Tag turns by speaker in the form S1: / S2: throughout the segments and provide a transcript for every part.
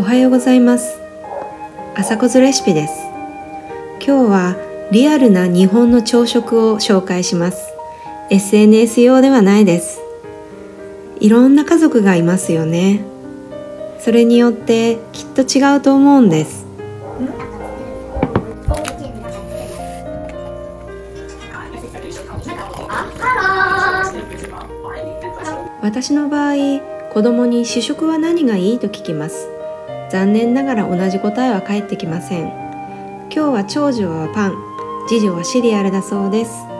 S1: おはようございます。朝こずレシピです。今日はリアルな日本の朝食を紹介します。SNS 用ではないです。いろんな家族がいますよね。それによってきっと違うと思うんです。私の場合子供に試食は何がいいと聞きます。残念ながら同じ答えは返ってきません。今日は長女はパン次女はシリアルだそうです。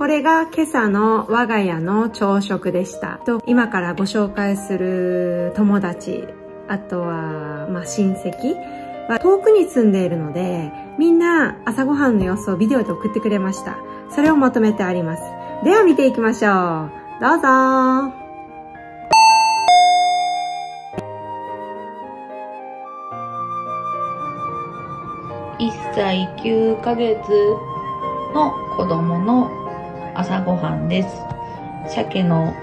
S1: これが今朝の我が家の朝食でした。と今からご紹介する友達あとは、まあ、親戚。は遠くに住んでいるのでみんな朝ごはんの様子をビデオで送ってくれました。それをまとめてあります。では見ていきましょう。どうぞ。
S2: 1歳9ヶ月の子供の朝ごはんです。鮭の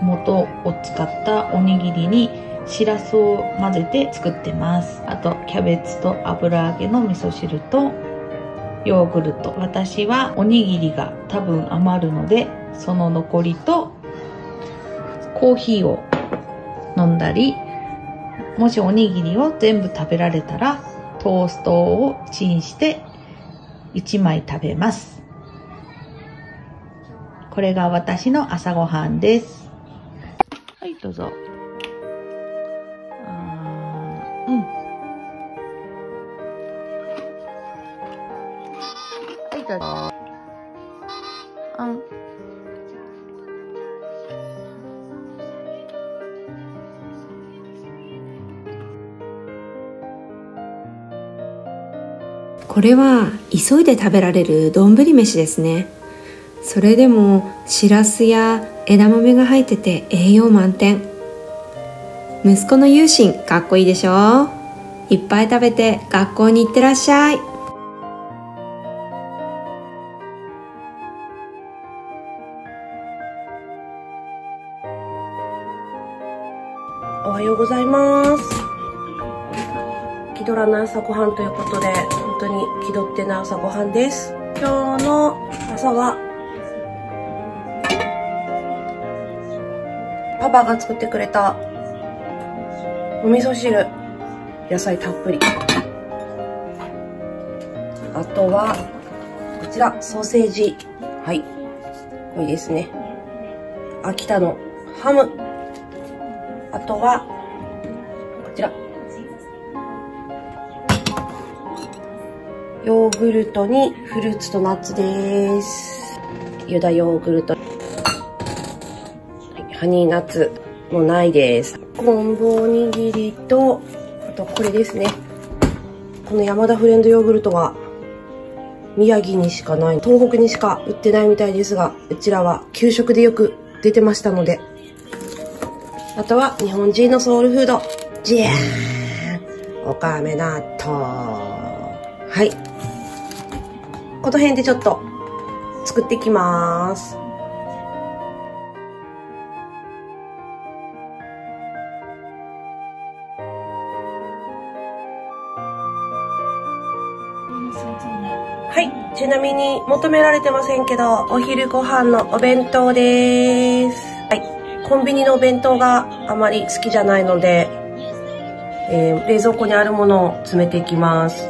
S2: 素を使ったおにぎりにしらすを混ぜて作ってます。あとキャベツと油揚げの味噌汁とヨーグルト。私はおにぎりが多分余るのでその残りとコーヒーを飲んだりもしおにぎりを全部食べられたらトーストをチンして1枚食べます。これが私の朝ごはんです。はいどうぞ。あーうん。はいどうぞあん。
S1: これは急いで食べられる丼飯ですねそれでもしらすや枝豆が入ってて栄養満点息子の友心かっこいいでしょ？いっぱい食べて学校に行ってらっしゃい
S3: おはようございます。気取らな朝ごはんということで、本当に気取ってな朝ごはんです。今日の朝は、パパが作ってくれたお味噌汁、野菜たっぷり。あとは、こちら、ソーセージ。はい。これですね。秋田のハム。あとは、こちら。ヨーグルトにフルーツとナッツです。ユダヨーグルト。ハニーナッツもないです。昆布おにぎりと、あとこれですね。この山田フレンドヨーグルトが宮城にしかない、東北にしか売ってないみたいですが、うちらは給食でよく出てましたので、あとは日本人のソウルフード。じゃーん。おかめ納豆。はい。この辺でちょっと作っていきます。はい。ちなみに求められてませんけど、お昼ご飯のお弁当です。はい。コンビニのお弁当があまり好きじゃないので、えー、冷蔵庫にあるものを詰めていきます。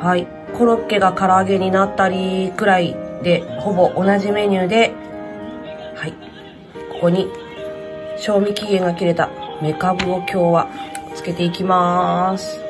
S3: はい。コロッケが唐揚げになったりくらいで、ほぼ同じメニューで、はい。ここに、賞味期限が切れたメカブを今日はつけていきます。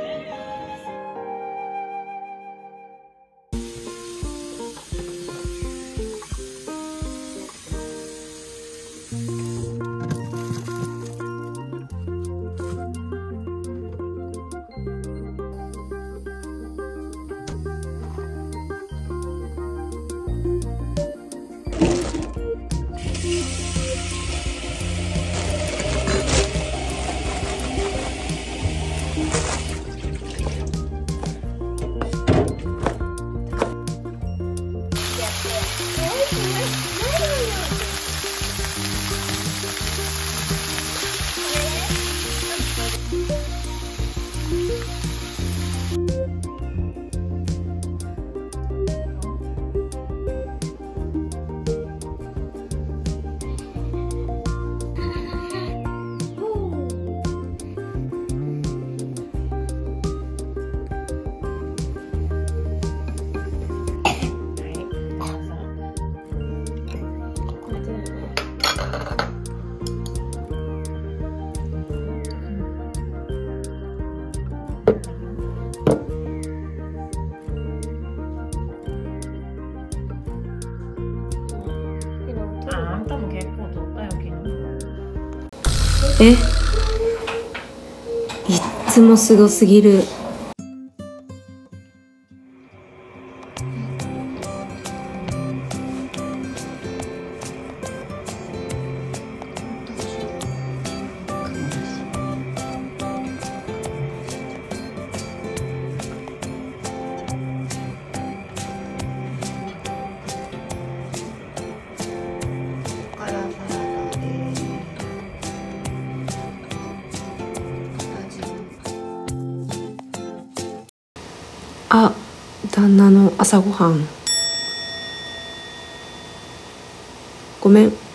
S1: え？いっつもすごすぎる。あ旦那の朝ごはん。ごめん。